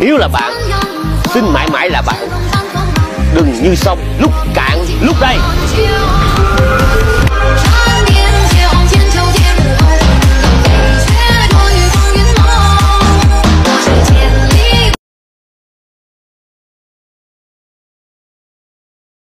Nếu là bạn, Xin mãi mãi là bạn. Đừng như sông, lúc cạn, lúc đây.